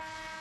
you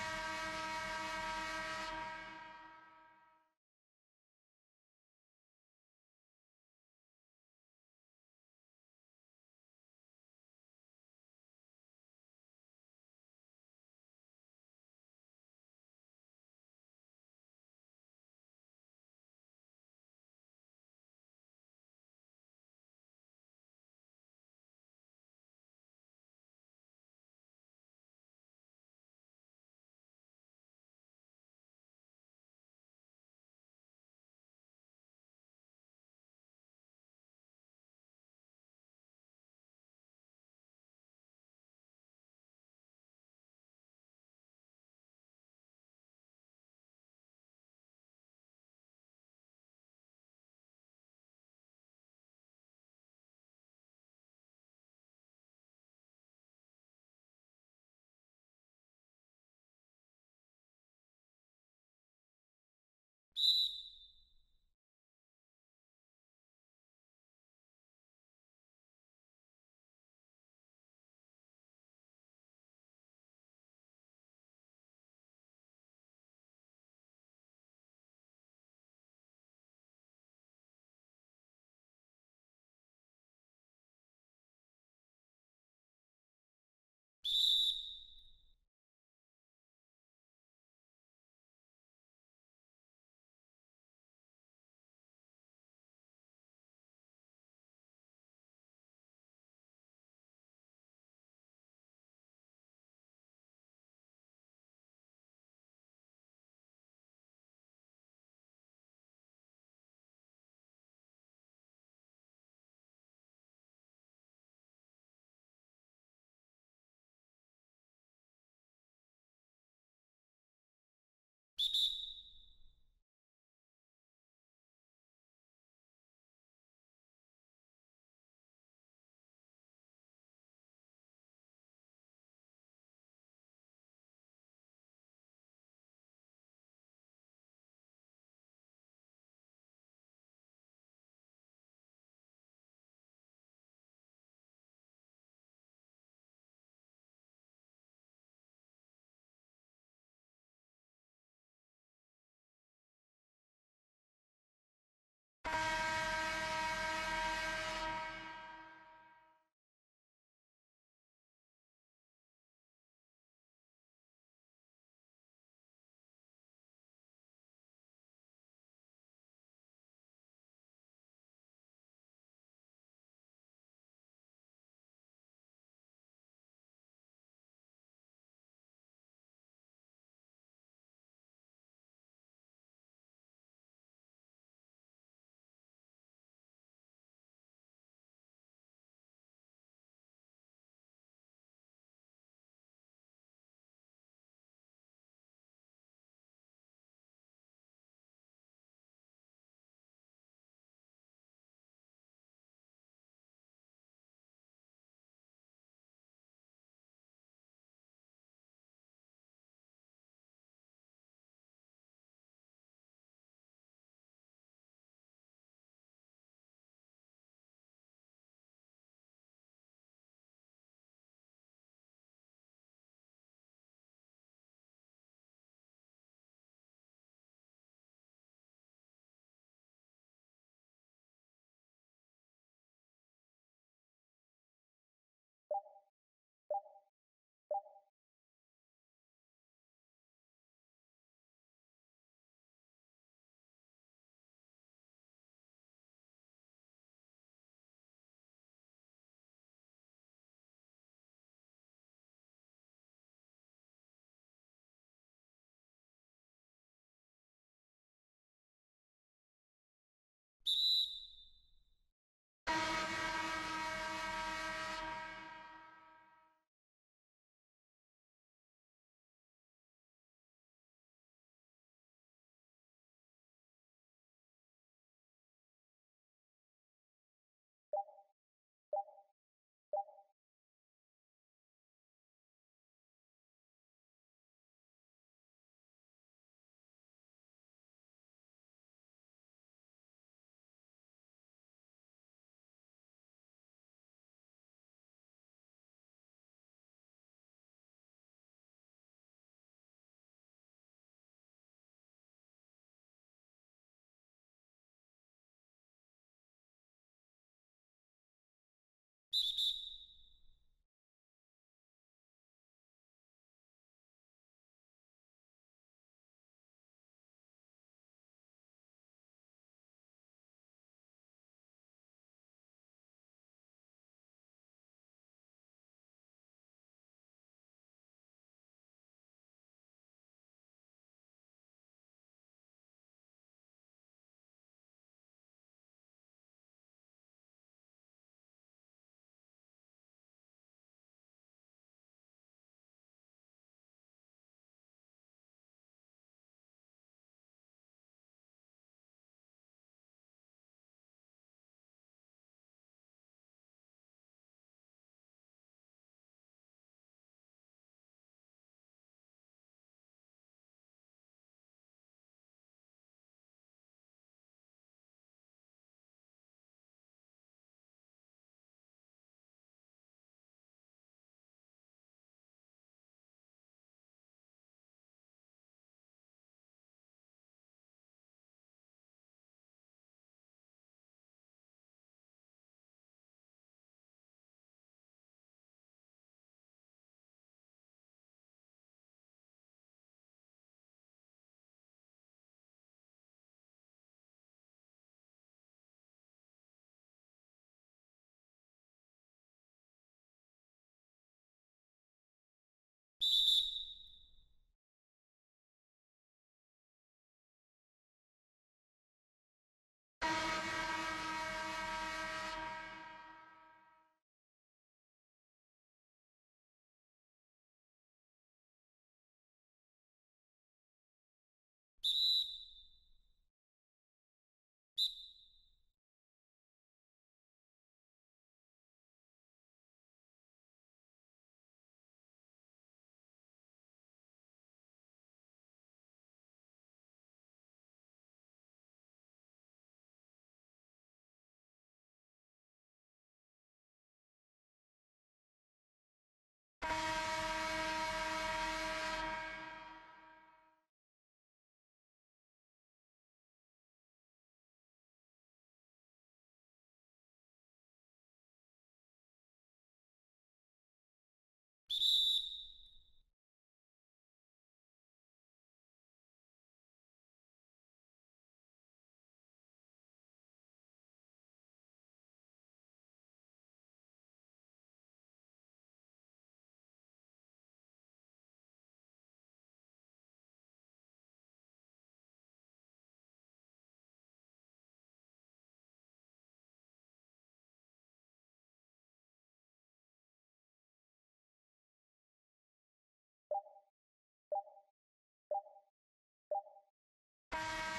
Bye.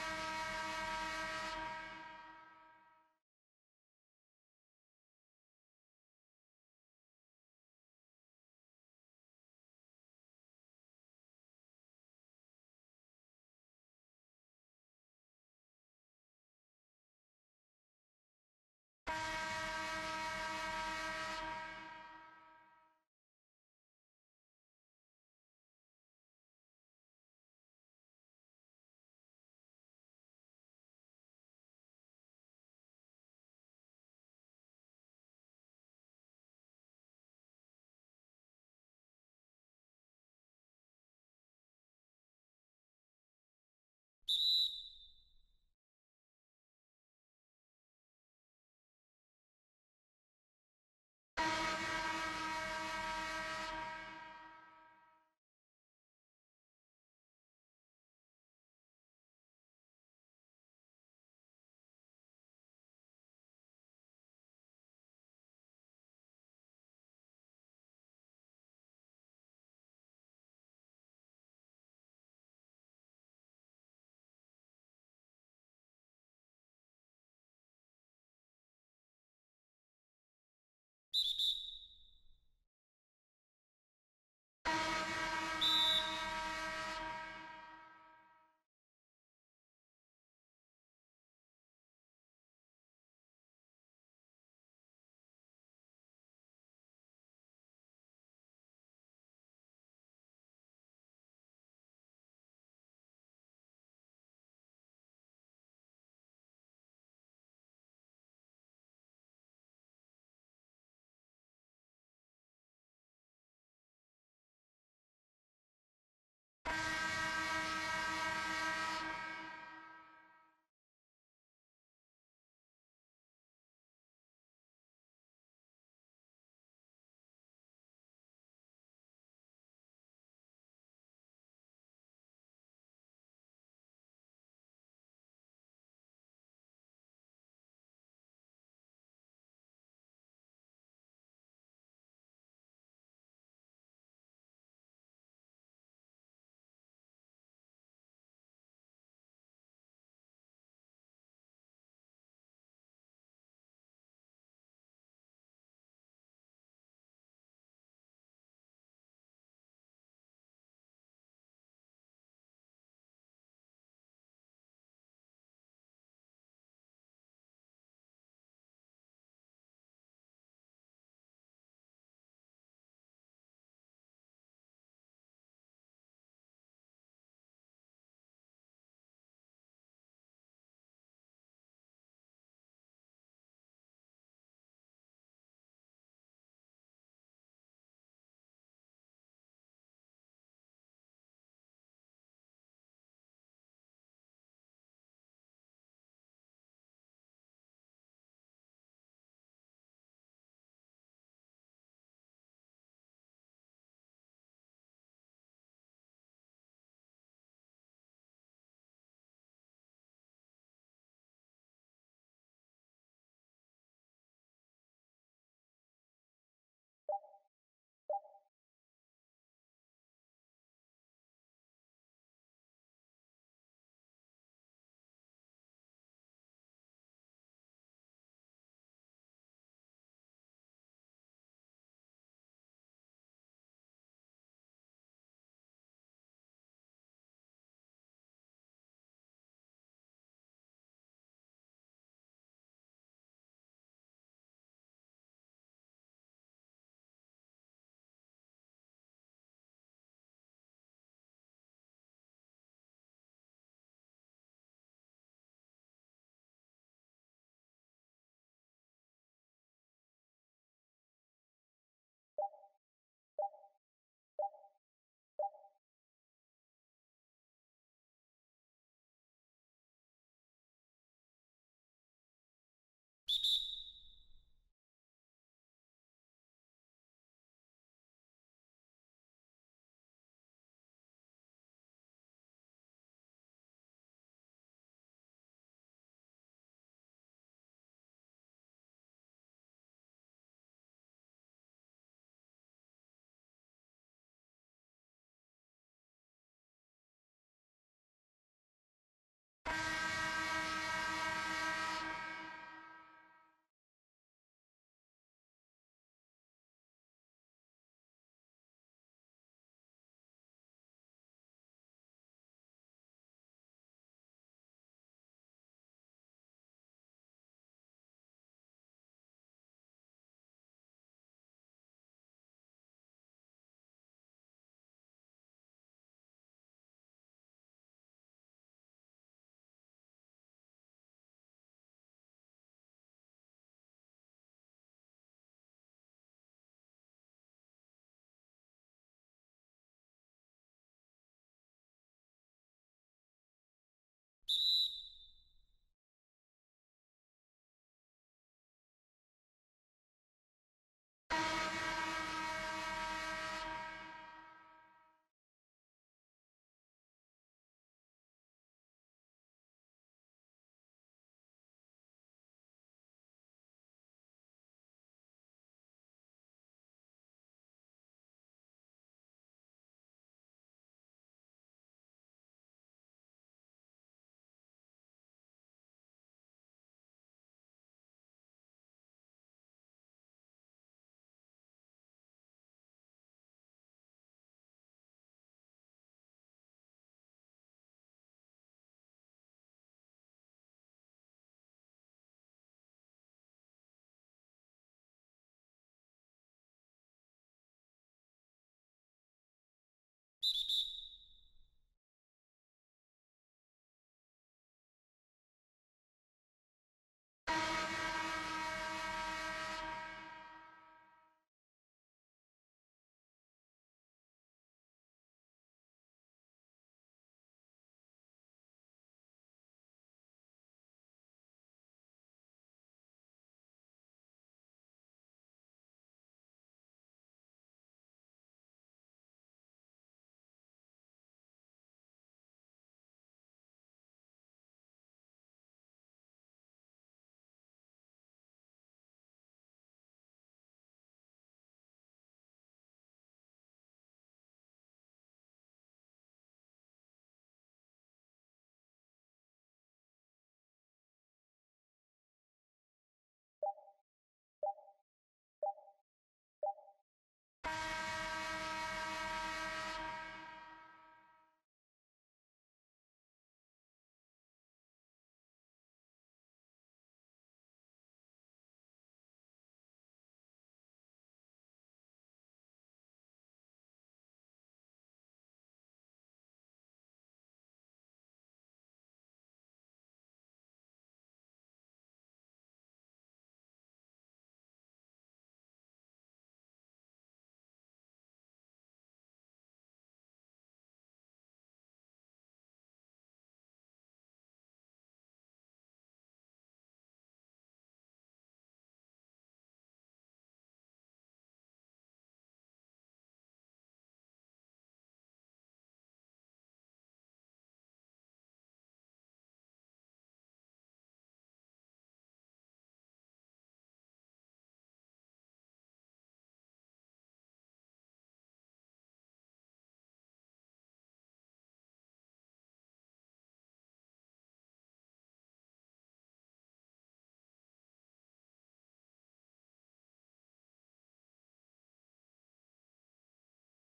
Bye.